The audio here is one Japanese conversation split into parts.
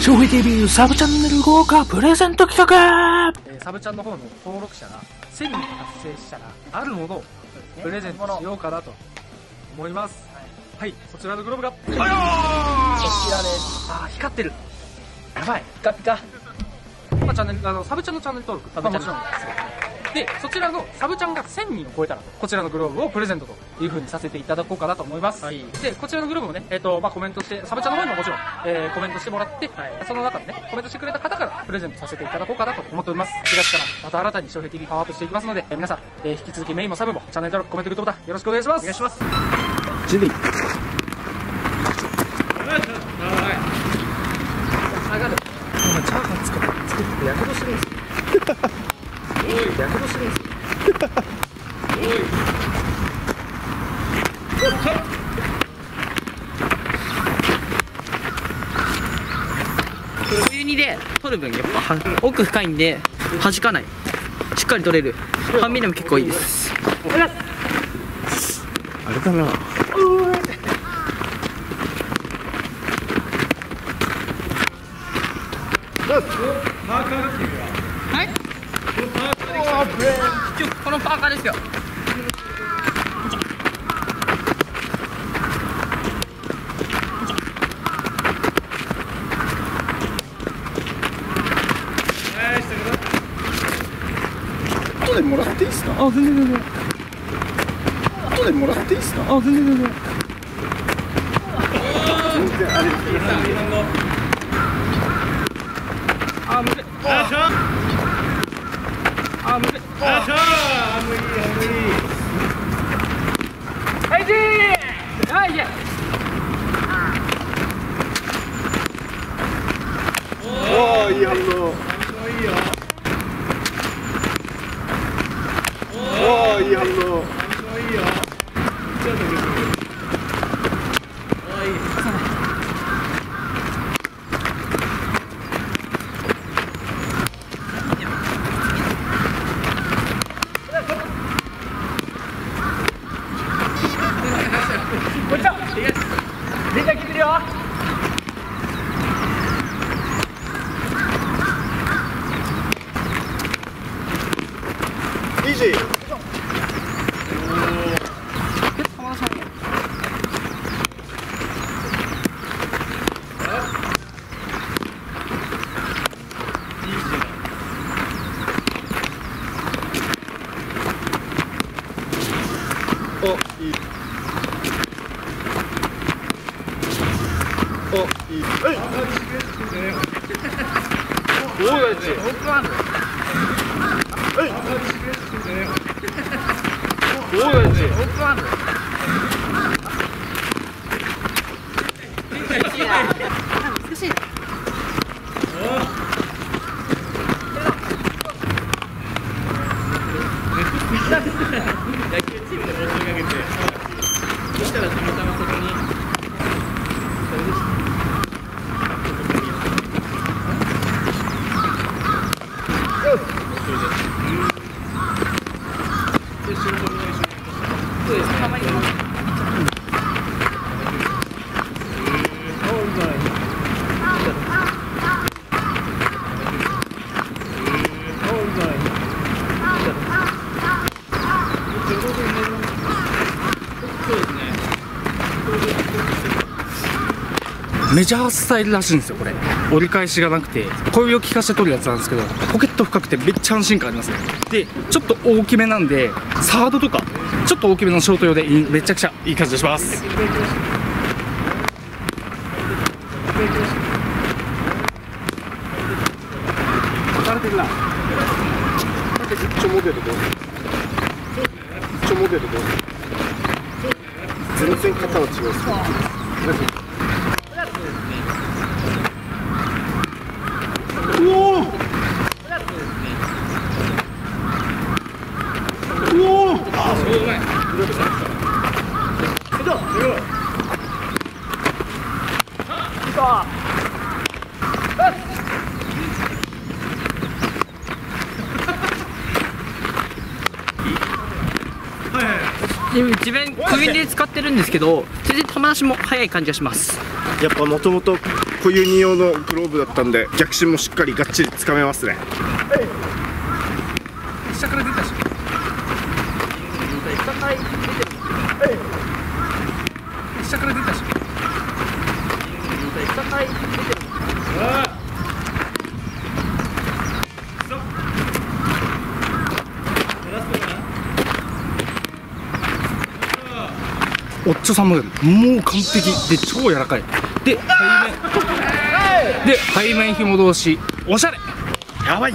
消費 TV サブチャンネル豪華プレゼント企画。えーサブチャンの方の登録者が1000人達成したらあるものをプレゼントしようかなと思います。はい。そちらのグローブが。こちらですあー光ってる。やばい。ピカピカ。まあ、チャンネルあのサブチャンのチャンネル登録まあもちろんですけどでそちらのサブチャンが1000人を超えたらこちらのグローブをプレゼントという風にさせていただこうかなと思います、でこちらのグローブもね、えっとまあ、コメントしてサブチャンの方にももちろん、えーコメントしてもらって、その中でねコメントしてくれた方からプレゼントさせていただこうかなと思っております。4月からまた新たに消費 TV パワーアップしていきますので、えー皆さん、えー引き続きメインもサブもチャンネル登録コメントグッドボタンよろしくお願いします。お願いしますジュリー下がる今チャーハン作って作って躍動してるんですよ躍動しですよお湯にで取る分やっぱは奥深いんで弾かない。しっかり取れる。半身でも結構いいです。あれだな。ちょこのパーカーですよ。後でもらっていいですか？あ全然全然。後でもらっていいですか？あ全然全然。全然あれあむずいあむずいはいじーはいじおおいい反応おおいい反応電車来てるよ。イージーおいい。おいい。はいおおやつはいおおやつメジャースタイルらしいんですよこれ。折り返しがなくて。小指を利かして取るやつなんですけどポケット深くてめっちゃ安心感ありますね。でちょっと大きめなんでサードとかちょっと大きめのショート用でめちゃくちゃいい感じがします。モデルどうぞ一丁モデルどうぞ。全然型は違うおーうおーでも自分首で使ってるんですけど全然球出しも速い感じがしますやっぱもともと小ユニ用のグローブだったんで逆進もしっかりがっちりつかめますね下から出たし下から出たしおっちょさんももう完璧。で超柔らかい。で背面。で背面紐同士。おしゃれ。やばい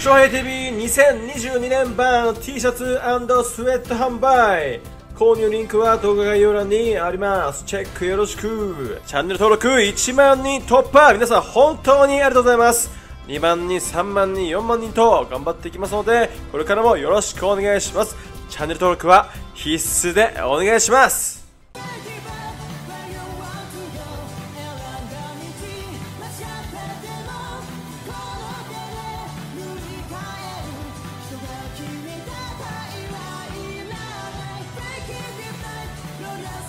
翔平 TV2022 年版 T シャツスウェット販売。購入リンクは動画概要欄にあります。チェックよろしく。チャンネル登録1万人突破。皆さん本当にありがとうございます。2万人3万人4万人と頑張っていきますのでこれからもよろしくお願いします。チャンネル登録は必須でお願いします。